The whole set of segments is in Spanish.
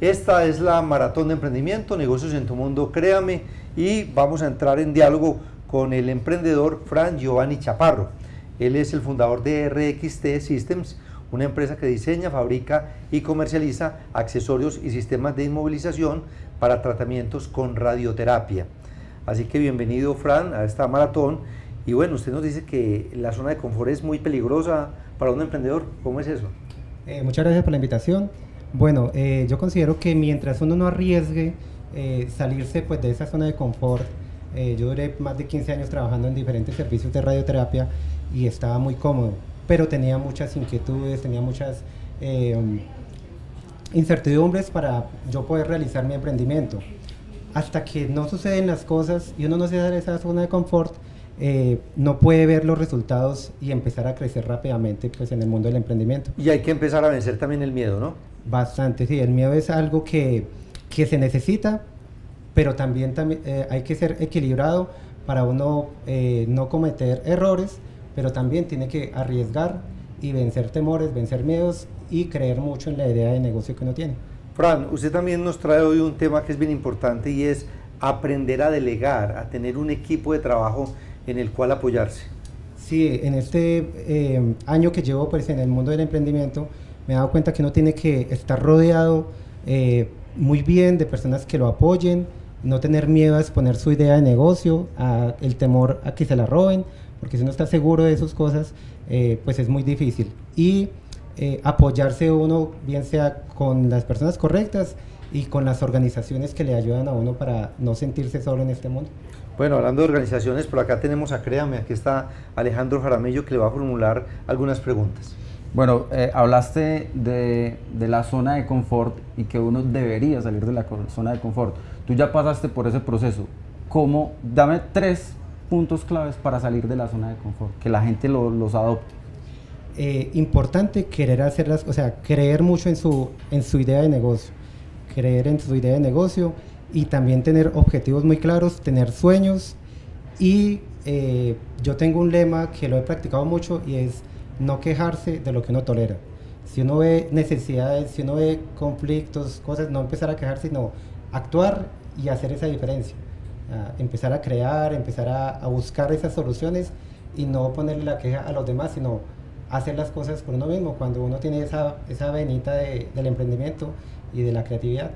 Esta es la Maratón de Emprendimiento, Negocios en tu Mundo, créame, y vamos a entrar en diálogo con el emprendedor Fran Giovanni Chaparro. Él es el fundador de RXT Systems, una empresa que diseña, fabrica y comercializa accesorios y sistemas de inmovilización para tratamientos con radioterapia. Así que bienvenido Fran a esta maratón. Y bueno, usted nos dice que la zona de confort es muy peligrosa para un emprendedor. ¿Cómo es eso? Eh, muchas gracias por la invitación. Bueno, eh, yo considero que mientras uno no arriesgue eh, salirse pues, de esa zona de confort, eh, yo duré más de 15 años trabajando en diferentes servicios de radioterapia y estaba muy cómodo, pero tenía muchas inquietudes, tenía muchas incertidumbres para yo poder realizar mi emprendimiento. Hasta que no suceden las cosas y uno no se da de esa zona de confort, no puede ver los resultados y empezar a crecer rápidamente pues, en el mundo del emprendimiento. Y hay que empezar a vencer también el miedo, ¿no? Bastante, sí. El miedo es algo que, que se necesita, pero también, también eh, hay que ser equilibrado para uno eh, no cometer errores, pero también tiene que arriesgar y vencer temores, vencer miedos y creer mucho en la idea de negocio que uno tiene. Fran, usted también nos trae hoy un tema que es bien importante y es aprender a delegar, a tener un equipo de trabajo en el cual apoyarse. Sí, en este eh, año que llevo pues, en el mundo del emprendimiento, me he dado cuenta que uno tiene que estar rodeado eh, muy bien de personas que lo apoyen, no tener miedo a exponer su idea de negocio, a el temor a que se la roben, porque si uno está seguro de sus cosas, eh, pues es muy difícil. Y eh, apoyarse uno, bien sea con las personas correctas y con las organizaciones que le ayudan a uno para no sentirse solo en este mundo. Bueno, hablando de organizaciones, por acá tenemos a Créame, aquí está Alejandro Jaramillo que le va a formular algunas preguntas. Bueno, eh, hablaste de, la zona de confort y que uno debería salir de la zona de confort. Tú ya pasaste por ese proceso. ¿Cómo? Dame tres puntos claves para salir de la zona de confort, que la gente los adopte. Eh, importante querer hacerlas, o sea, creer mucho en su, en su idea de negocio, creer en su idea de negocio y también tener objetivos muy claros, tener sueños y eh, yo tengo un lema que lo he practicado mucho y es no quejarse de lo que uno tolera. Si uno ve necesidades, si uno ve conflictos, cosas, no empezar a quejarse, sino actuar y hacer esa diferencia. empezar a crear, empezar a, buscar esas soluciones y no ponerle la queja a los demás, sino hacer las cosas por uno mismo, cuando uno tiene esa, esa venita del emprendimiento y de la creatividad.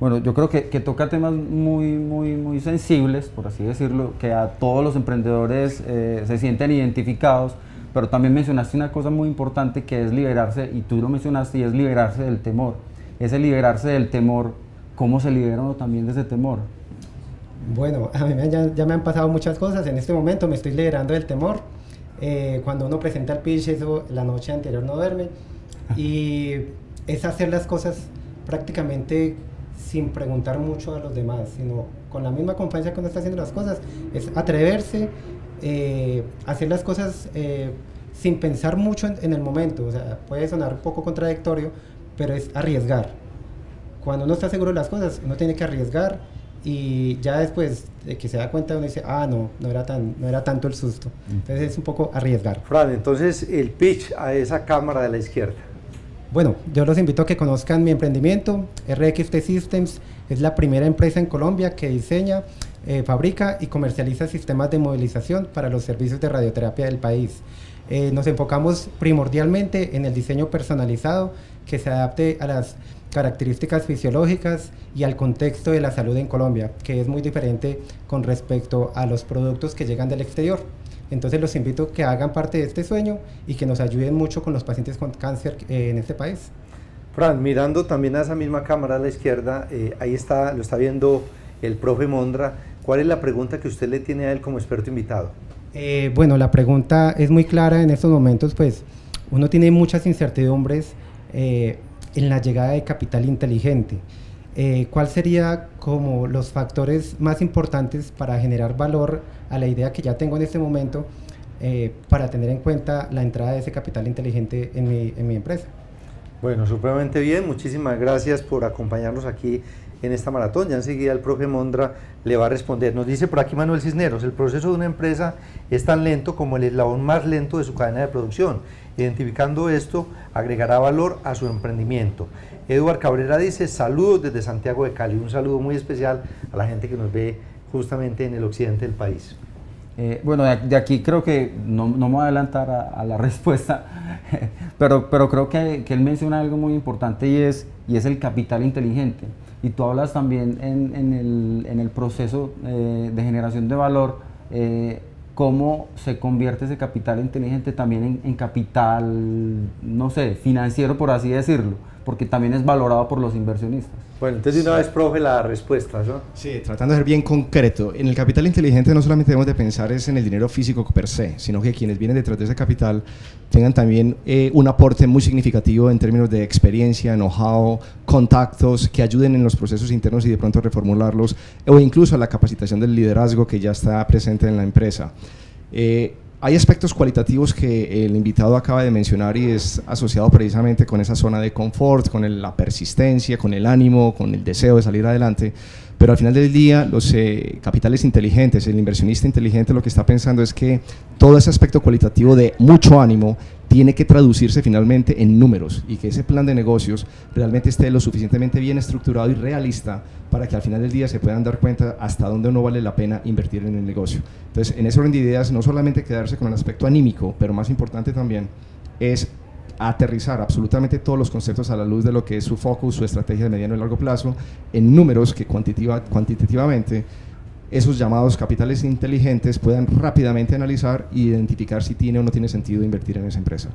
Bueno, yo creo que, toca temas muy, muy, muy sensibles, por así decirlo, que a todos los emprendedores eh, se sienten identificados pero también mencionaste una cosa muy importante que es liberarse, y tú lo mencionaste, y es liberarse del temor. Ese liberarse del temor, ¿cómo se libera uno también de ese temor? Bueno, a mí ya, me han pasado muchas cosas. En este momento me estoy liberando del temor. Eh, cuando uno presenta el pitch, eso la noche anterior no duerme. Y es hacer las cosas prácticamente sin preguntar mucho a los demás, sino con la misma confianza que uno está haciendo las cosas. Es atreverse, eh, hacer las cosas eh, sin pensar mucho en, el momento. O sea, puede sonar un poco contradictorio, pero es arriesgar. Cuando uno está seguro de las cosas, uno tiene que arriesgar y ya después de que se da cuenta uno dice, ah, no, no era, tan, no era tanto el susto. Entonces es un poco arriesgar. Fran, entonces el pitch a esa cámara de la izquierda. Bueno, yo los invito a que conozcan mi emprendimiento. RXT Systems es la primera empresa en Colombia que diseña eh, fabrica y comercializa sistemas de movilización para los servicios de radioterapia del país. Eh, nos enfocamos primordialmente en el diseño personalizado que se adapte a las características fisiológicas y al contexto de la salud en Colombia, que es muy diferente con respecto a los productos que llegan del exterior. Entonces los invito a que hagan parte de este sueño y que nos ayuden mucho con los pacientes con cáncer eh, en este país. Fran, mirando también a esa misma cámara a la izquierda, ahí está, lo está viendo el profe Mondra. ¿Cuál es la pregunta que usted le tiene a él como experto invitado? Eh, bueno, la pregunta es muy clara en estos momentos, pues uno tiene muchas incertidumbres eh, en la llegada de capital inteligente. Eh, ¿Cuál sería como los factores más importantes para generar valor a la idea que ya tengo en este momento para tener en cuenta la entrada de ese capital inteligente en mi, en mi empresa? Bueno, supremamente bien. Muchísimas gracias por acompañarnos aquí en esta maratón. Ya enseguida el profe Mondra le va a responder. Nos dice por aquí Manuel Cisneros, el proceso de una empresa es tan lento como el eslabón más lento de su cadena de producción. Identificando esto, agregará valor a su emprendimiento. Eduard Cabrera dice, saludos desde Santiago de Cali. Un saludo muy especial a la gente que nos ve justamente en el occidente del país. Eh, bueno, de, aquí creo que no, no me voy a adelantar a, la respuesta, pero, pero creo que, que, él menciona algo muy importante y es, y es el capital inteligente. Y tú hablas también en, en, el, en el, proceso eh, de generación de valor, eh, cómo se convierte ese capital inteligente también en, capital, no sé, financiero por así decirlo, porque también es valorado por los inversionistas. Bueno, entonces una vez, profe, la respuesta, ¿no? Sí, tratando de ser bien concreto. En el capital inteligente no solamente debemos de pensar es en el dinero físico per se, sino que quienes vienen detrás de ese capital tengan también eh, un aporte muy significativo en términos de experiencia, know-how, contactos, que ayuden en los procesos internos y de pronto reformularlos, o incluso a la capacitación del liderazgo que ya está presente en la empresa. Eh, hay aspectos cualitativos que el invitado acaba de mencionar y es asociado precisamente con esa zona de confort, con la persistencia, con el ánimo, con el deseo de salir adelante. Pero al final del día, los eh, capitales inteligentes, el inversionista inteligente lo que está pensando es que todo ese aspecto cualitativo de mucho ánimo tiene que traducirse finalmente en números y que ese plan de negocios realmente esté lo suficientemente bien estructurado y realista para que al final del día se puedan dar cuenta hasta dónde no vale la pena invertir en el negocio. Entonces, en ese orden de ideas, no solamente quedarse con el aspecto anímico, pero más importante también es aterrizar absolutamente todos los conceptos a la luz de lo que es su focus, su estrategia de mediano y largo plazo, en números que cuantitativamente esos llamados capitales inteligentes puedan rápidamente analizar e identificar si tiene o no tiene sentido invertir en esa empresa.